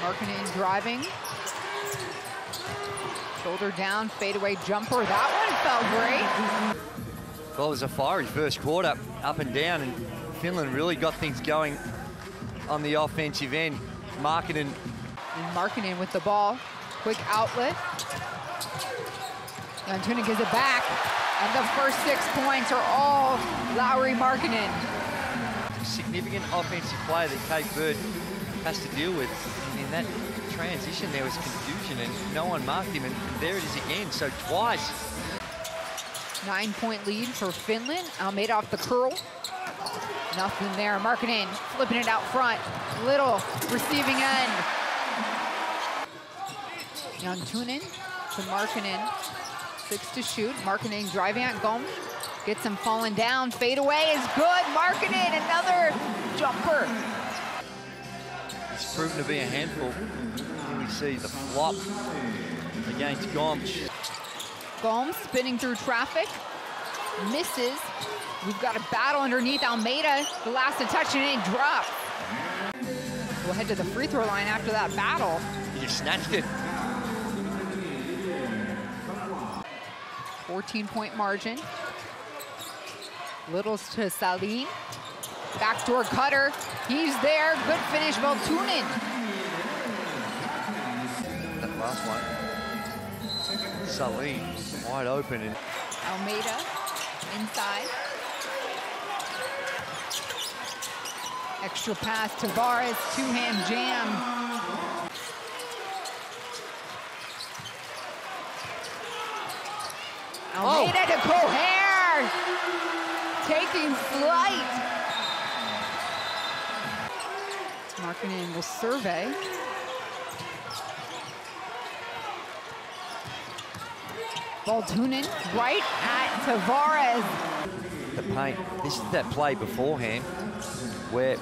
Markkanen driving. Shoulder down, fadeaway jumper. That one felt great. Well, it was a fiery first quarter, up and down, and Finland really got things going on the offensive end. Markkanen. And Markkanen with the ball. Quick outlet. Jantunen gives it back. And the first six points are all Lauri Markkanen. Significant offensive play that Cape Verde has to deal with. In that transition, there was confusion and no one marked him, and there it is again. So twice. Nine-point lead for Finland. Almeida off the curl. Nothing there. Markkanen flipping it out front. Little receiving end. Jantunen to Markkanen. Six to shoot. Markkanen driving at Gomes. Gets him falling down. Fade away is good. Markkanen, another jumper. It's proven to be a handful. Here we see the flop against Gomes. Gomes spinning through traffic. Misses. We've got a battle underneath Almeida. The last to touch and it drops. We'll head to the free throw line after that battle. He just snatched it. 14-point margin. Littles to Salin. Backdoor cutter. He's there. Good finish, Valtonen. That last one. Salin wide open. Almeida inside. Extra pass, Tavares, two-hand jam. Oh. Almeida oh. to Coher, taking flight. Markkanen will survey. Valtonen right at Tavares. The paint. This is that play beforehand where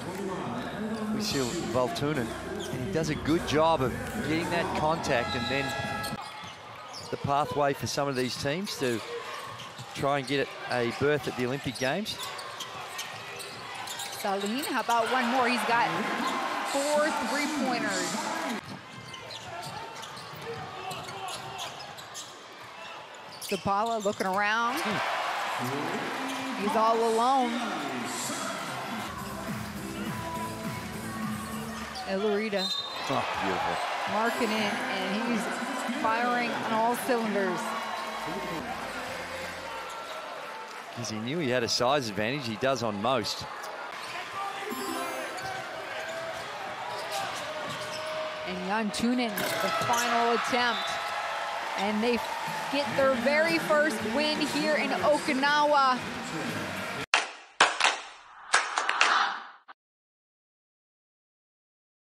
we see Valtonen, and he does a good job of getting that contact and then the pathway for some of these teams to try and get a berth at the Olympic Games. Salin, how about one more? He's got four three-pointers. Zabala looking around. He's all alone. Elorita. Oh, beautiful. Markkanen, and he's firing on all cylinders. Because he knew he had a size advantage. He does on most. And Jantunen, the final attempt. And they get their very first win here in Okinawa.